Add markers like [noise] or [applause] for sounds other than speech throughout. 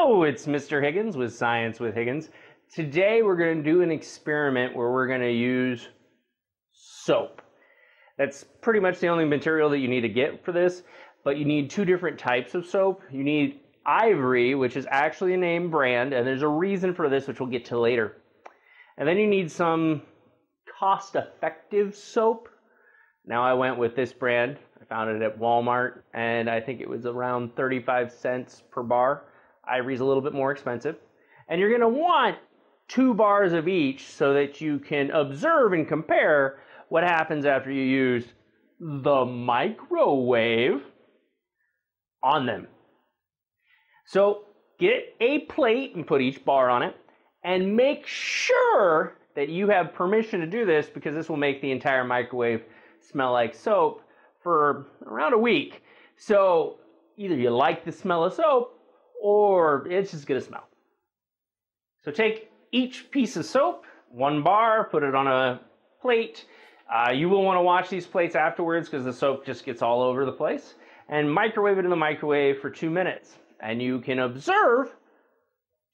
It's Mr. Higgins with Science with Higgins. Today we're going to do an experiment where we're going to use soap. That's pretty much the only material that you need to get for this, but you need two different types of soap. You need Ivory, which is actually a name brand, and there's a reason for this, which we'll get to later. And then you need some cost effective soap. Now I went with this brand. I found it at Walmart, and I think it was around 35 cents per bar. Ivory's a little bit more expensive. And you're going to want two bars of each so that you can observe and compare what happens after you use the microwave on them. So get a plate and put each bar on it and make sure that you have permission to do this because this will make the entire microwave smell like soap for around a week. So either you like the smell of soap or it's just gonna smell. So take each piece of soap, one bar, put it on a plate. Uh, you will want to wash these plates afterwards because the soap just gets all over the place. And microwave it in the microwave for two minutes. And you can observe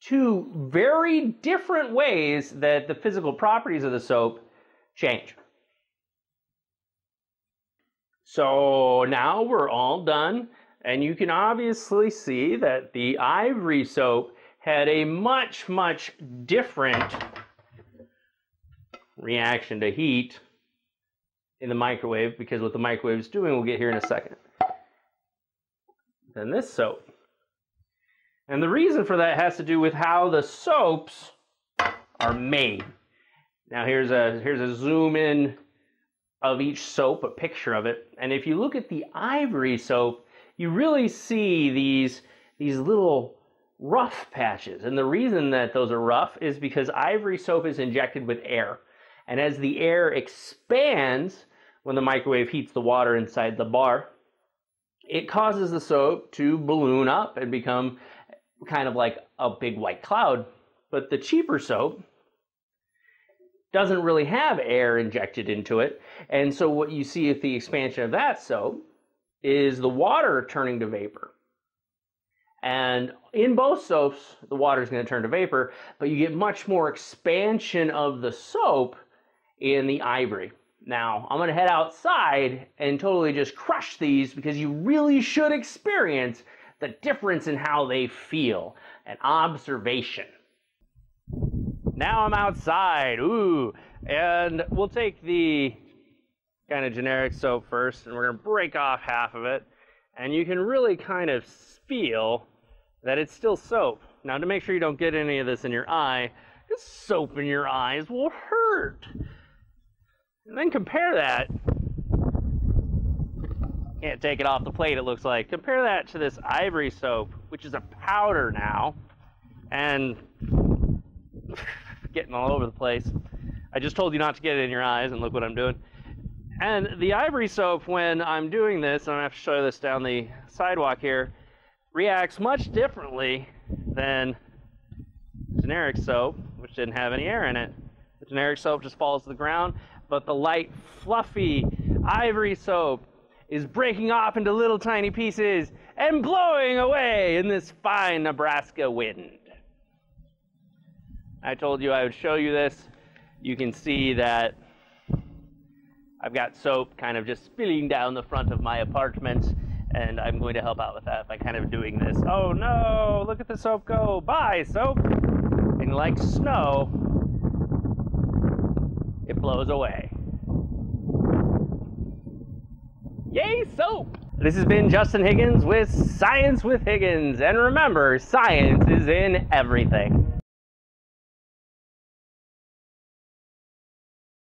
two very different ways that the physical properties of the soap change. So now we're all done. And you can obviously see that the ivory soap had a much, much different reaction to heat in the microwave because what the microwave is doing, we'll get here in a second, than this soap. And the reason for that has to do with how the soaps are made. Now here's a here's a zoom in of each soap, a picture of it. And if you look at the ivory soap, you really see these, these little rough patches. And the reason that those are rough is because ivory soap is injected with air. And as the air expands, when the microwave heats the water inside the bar, it causes the soap to balloon up and become kind of like a big white cloud. But the cheaper soap doesn't really have air injected into it. And so what you see with the expansion of that soap is the water turning to vapor. And in both soaps, the water is going to turn to vapor, but you get much more expansion of the soap in the ivory. Now, I'm going to head outside and totally just crush these because you really should experience the difference in how they feel. An observation. Now I'm outside. Ooh. And we'll take the kind of generic soap first, and we're going to break off half of it. And you can really kind of feel that it's still soap. Now, to make sure you don't get any of this in your eye, this soap in your eyes will hurt. And then compare that. Can't take it off the plate, it looks like. Compare that to this ivory soap, which is a powder now, and [laughs] getting all over the place. I just told you not to get it in your eyes, and look what I'm doing. And the ivory soap, when I'm doing this, and to have to show this down the sidewalk here, reacts much differently than generic soap, which didn't have any air in it. The generic soap just falls to the ground, but the light, fluffy ivory soap is breaking off into little tiny pieces and blowing away in this fine Nebraska wind. I told you I would show you this. You can see that I've got soap kind of just spilling down the front of my apartment, and I'm going to help out with that by kind of doing this. Oh no, look at the soap go. Bye, soap. And like snow, it blows away. Yay, soap! This has been Justin Higgins with Science with Higgins. And remember, science is in everything.